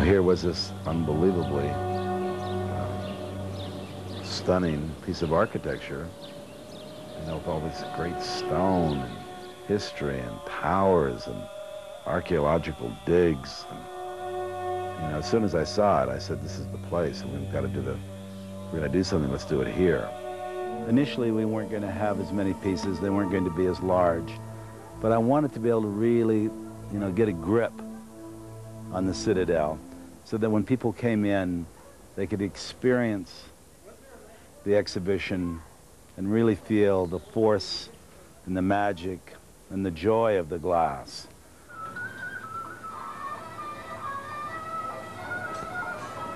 here was this unbelievably um, stunning piece of architecture, you know, with all this great stone and history and towers and archaeological digs. And, you know, as soon as I saw it, I said, this is the place, and we've got to do the, we're going to do something, let's do it here. Initially, we weren't going to have as many pieces. They weren't going to be as large. But I wanted to be able to really, you know, get a grip on the Citadel so that when people came in, they could experience the exhibition and really feel the force and the magic and the joy of the glass.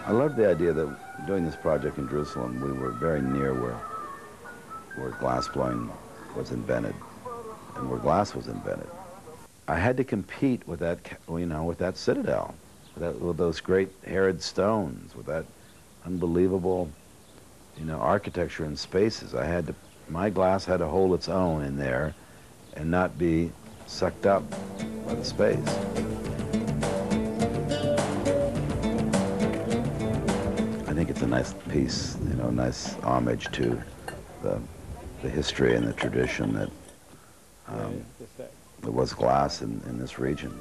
I love the idea that doing this project in Jerusalem, we were very near where, where glass blowing was invented and where glass was invented. I had to compete with that, you know, with that citadel, that, with those great Herod stones, with that unbelievable, you know, architecture and spaces. I had to, my glass had to hold its own in there and not be sucked up by the space. I think it's a nice piece, you know, nice homage to the, the history and the tradition that um, there was glass in, in this region.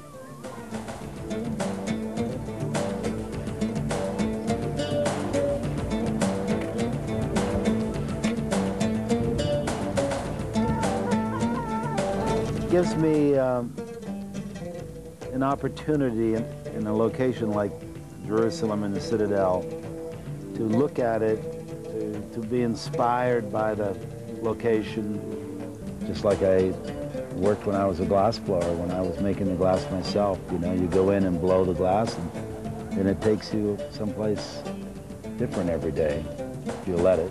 Gives me um, an opportunity in, in a location like Jerusalem and the Citadel to look at it, to, to be inspired by the location, just like I worked when I was a glass blower, when I was making the glass myself. You know, you go in and blow the glass, and, and it takes you someplace different every day if you let it.